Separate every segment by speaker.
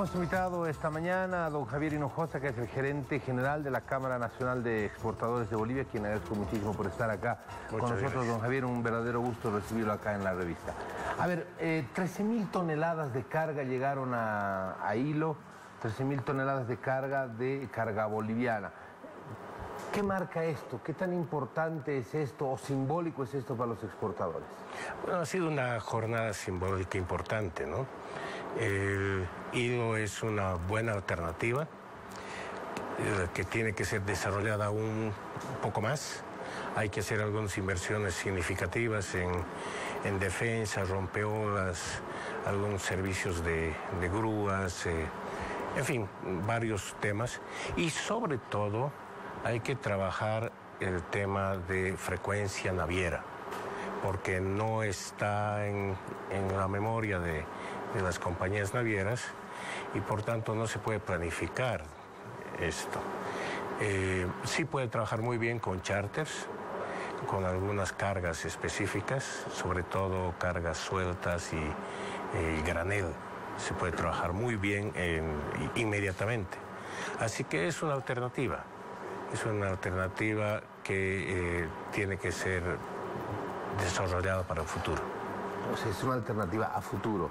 Speaker 1: Hemos invitado esta mañana a don Javier Hinojosa, que es el gerente general de la Cámara Nacional de Exportadores de Bolivia, quien agradezco muchísimo por estar acá con nosotros, don Javier. Un verdadero gusto recibirlo acá en la revista. A ver, 13 eh, mil toneladas de carga llegaron a, a Hilo, 13 mil toneladas de carga de carga boliviana. ¿Qué marca esto? ¿Qué tan importante es esto o simbólico es esto para los exportadores?
Speaker 2: Bueno, ha sido una jornada simbólica importante, ¿no? El hilo es una buena alternativa eh, que tiene que ser desarrollada un poco más. Hay que hacer algunas inversiones significativas en, defensa, rompeolas, algunos servicios de, grúas, eh, en fin, varios temas. Y sobre todo hay que trabajar el tema de frecuencia naviera, porque no está en la memoria de, de las compañías navieras y por tanto no se puede planificar esto. Eh, sí puede trabajar muy bien con charters, con algunas cargas específicas, sobre todo cargas sueltas y, eh, granel. Se puede trabajar muy bien inmediatamente. Así que es una alternativa. Es una alternativa que eh, tiene que ser desarrollada para el futuro.
Speaker 1: Es una alternativa a futuro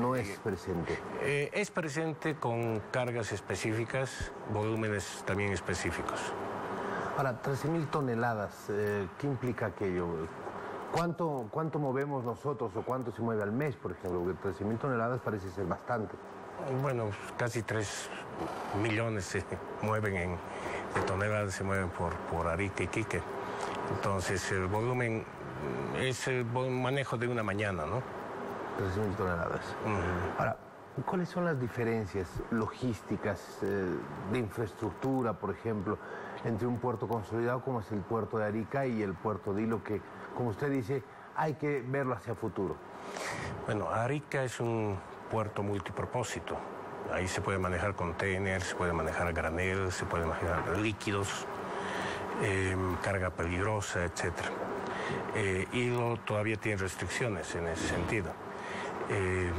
Speaker 1: no es presente?
Speaker 2: Eh, es presente con cargas específicas, volúmenes también específicos.
Speaker 1: Ahora, 13.000 toneladas, eh, ¿qué implica aquello? ¿Cuánto, ¿Cuánto movemos nosotros o cuánto se mueve al mes, por ejemplo? Porque 13.000 toneladas parece ser bastante.
Speaker 2: Bueno, casi 3 millones se mueven en, de toneladas, se mueven por, por Arica y Quique. Entonces, el volumen es el manejo de una mañana, ¿no?
Speaker 1: 13.000 toneladas. Ahora, ¿cuáles son las diferencias logísticas eh, de infraestructura, por ejemplo, entre un puerto consolidado como es el puerto de Arica y el puerto de Hilo, que, como usted dice, hay que verlo hacia futuro?
Speaker 2: Bueno, Arica es un puerto multipropósito. Ahí se puede manejar containers, se puede manejar granel, se puede manejar líquidos, em, carga peligrosa, etc. Eh, Hilo todavía tiene restricciones en ese sentido. Eh,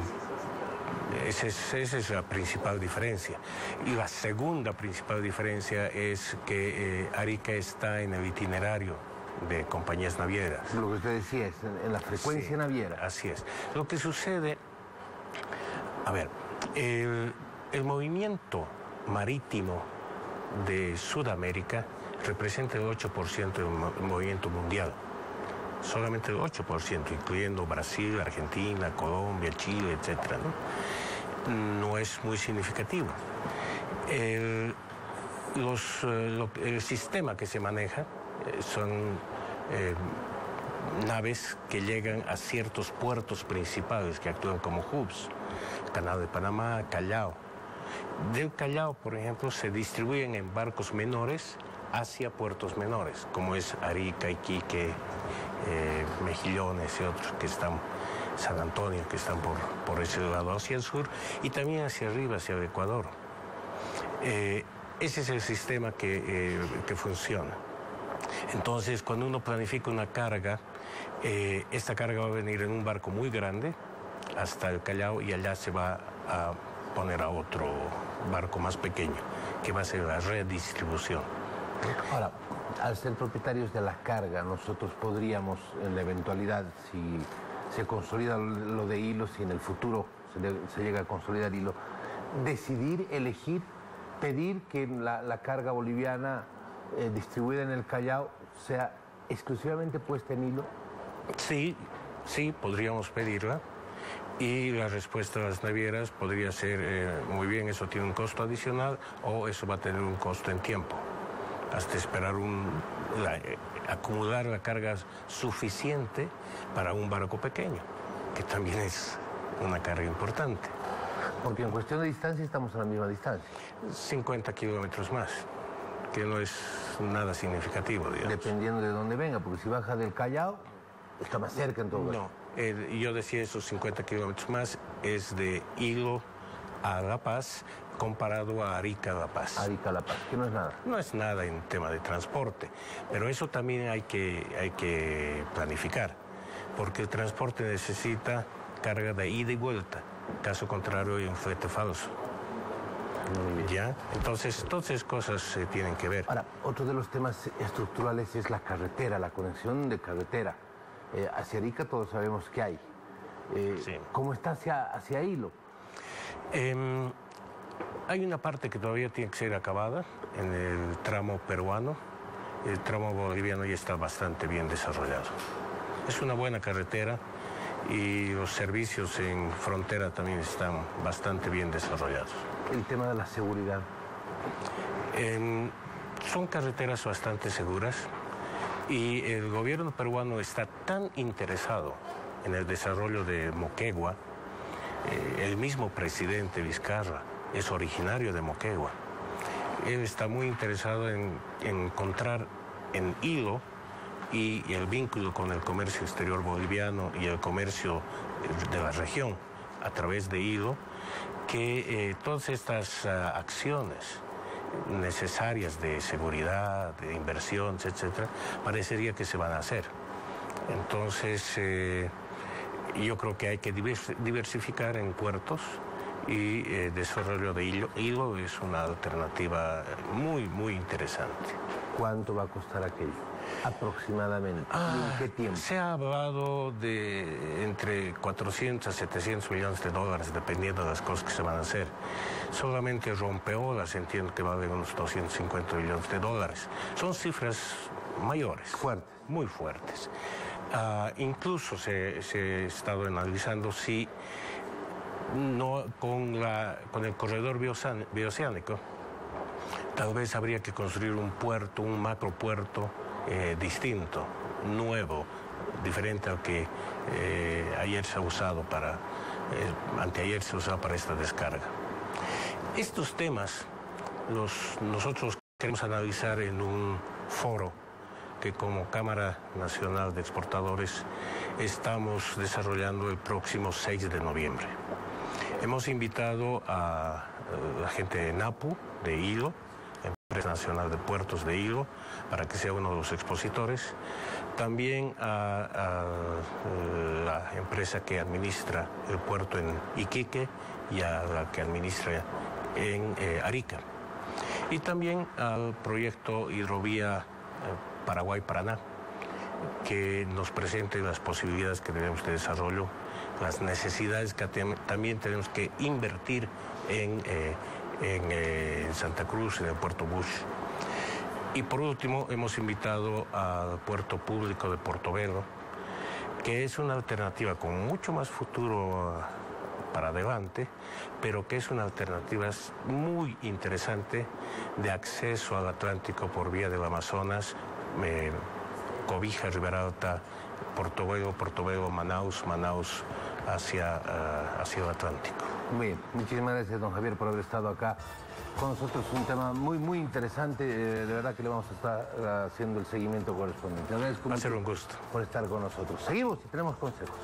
Speaker 2: esa, es, la principal diferencia. Y la segunda principal diferencia es que eh, Arica está en el itinerario de compañías navieras.
Speaker 1: Lo que usted decía es en la frecuencia naviera.
Speaker 2: Así es. Lo que sucede, a ver, el, el movimiento marítimo de Sudamérica representa el 8% del movimiento mundial solamente el 8%, incluyendo Brasil, Argentina, Colombia, Chile, etc. ¿no? es muy significativo. El, los, eh, el sistema que se maneja eh, son eh, naves que llegan a ciertos puertos principales que actúan como hubs, Canal de Panamá, Callao. Del Callao, por ejemplo, se distribuyen en barcos menores hacia puertos menores, como es Arica, Iquique, eh, Mejillones y otros que están, San Antonio, que están por, por ese lado hacia el sur, y también hacia arriba, hacia Ecuador. Eh, ese es el sistema que, eh, que, funciona. Entonces, cuando uno planifica una carga, esta carga va a venir en un barco muy grande hasta el Callao y allá se va a poner a otro barco más pequeño, que va a ser la redistribución.
Speaker 1: Ahora, al ser propietarios de la carga, nosotros podríamos, en la eventualidad, si se consolida lo de hilo, si en el futuro se, llega a consolidar hilo, decidir, elegir, pedir que la, carga boliviana eh, distribuida en el Callao sea exclusivamente puesta en hilo?
Speaker 2: Sí, sí, podríamos pedirla. Y la respuesta de las navieras podría ser, eh, muy bien, eso tiene un costo adicional o eso va a tener un costo en tiempo hasta esperar un, eh, acumular la carga suficiente para un barco pequeño, que también es una carga importante.
Speaker 1: Porque en cuestión de distancia estamos a la misma distancia.
Speaker 2: 50 kilómetros más, que no es nada significativo, digamos.
Speaker 1: Dependiendo de dónde venga, porque si baja del Callao, está más cerca en todo
Speaker 2: No, yo decía esos 50 kilómetros más es de Hilo a La Paz comparado a Arica La Paz.
Speaker 1: Arica La Paz, que no es nada.
Speaker 2: No es nada en tema de transporte, pero eso también hay que, hay que planificar, porque el transporte necesita carga de ida y vuelta Caso contrario, hay un flete falso. ¿Ya? Entonces, todas esas cosas se tienen que ver.
Speaker 1: Ahora, otro de los temas estructurales es la carretera, la conexión de carretera. Eh, hacia Arica todos sabemos que hay. Eh, ¿Cómo está hacia, hacia Hilo?
Speaker 2: Em, hay una parte que todavía tiene que ser acabada en el tramo peruano. El tramo boliviano ya está bastante bien desarrollado. Es una buena carretera y los servicios en frontera también están bastante bien desarrollados.
Speaker 1: El tema de la seguridad.
Speaker 2: Em, son carreteras bastante seguras y el gobierno peruano está tan interesado en el desarrollo de Moquegua, eh, el mismo presidente Vizcarra es originario de Moquegua. Él está muy interesado en, encontrar en hilo y, el vínculo con el comercio exterior boliviano y el comercio de la región a través de hilo, que eh, todas estas ah, acciones necesarias de seguridad, de inversiones, etcétera, parecería que se van a hacer. Entonces, eh, yo creo que hay que diversificar en puertos y eh, desarrollo de hilo, hilo es una alternativa muy, muy interesante.
Speaker 1: ¿Cuánto va a costar aquello? aproximadamente? ¿En
Speaker 2: ah,
Speaker 1: qué tiempo?
Speaker 2: Se ha hablado de entre 400 a 700 millones de dólares, dependiendo de las cosas que se van a hacer. Solamente rompeolas entiendo que valen unos 250 millones de dólares. Son cifras mayores.
Speaker 1: Fuertes.
Speaker 2: Muy fuertes. Ah, incluso se, ha estado analizando si no con, la, con el corredor bioceánico tal vez habría que construir un puerto, un macropuerto eh, distinto, nuevo, diferente al que eh, ayer se ha usado para, eh, anteayer se usaba para esta descarga. Estos temas los, nosotros queremos analizar en un foro que como Cámara Nacional de Exportadores estamos desarrollando el próximo 6 de noviembre. Hemos invitado a la gente de NAPU, de ILO, Empresa Nacional de Puertos de Hilo, para que sea uno de los expositores. También a, la empresa que administra el puerto en Iquique y a la que administra en eh, Arica. Y también al proyecto Hidrovía eh, Paraguay-Paraná, que nos presente las posibilidades que tenemos de desarrollo, las necesidades que también tenemos que invertir en eh, eh, en, Santa Cruz, en el puerto Bush. Y por último, hemos invitado al puerto público de Portobelo, que es una alternativa con mucho más futuro ah, para adelante, pero que es una alternativa muy interesante de acceso al Atlántico por vía del Amazonas, eh, Cobija, Riberalta, Portobelo, Portobelo, Manaus, Manaus, hacia, ah, hacia el Atlántico.
Speaker 1: Muy bien, muchísimas gracias, don Javier, por haber estado acá con nosotros. Un tema muy, muy interesante. Eh, de verdad que le vamos a estar eh, haciendo el seguimiento correspondiente.
Speaker 2: Va a ser un gusto.
Speaker 1: Por estar con nosotros. Seguimos y tenemos consejos.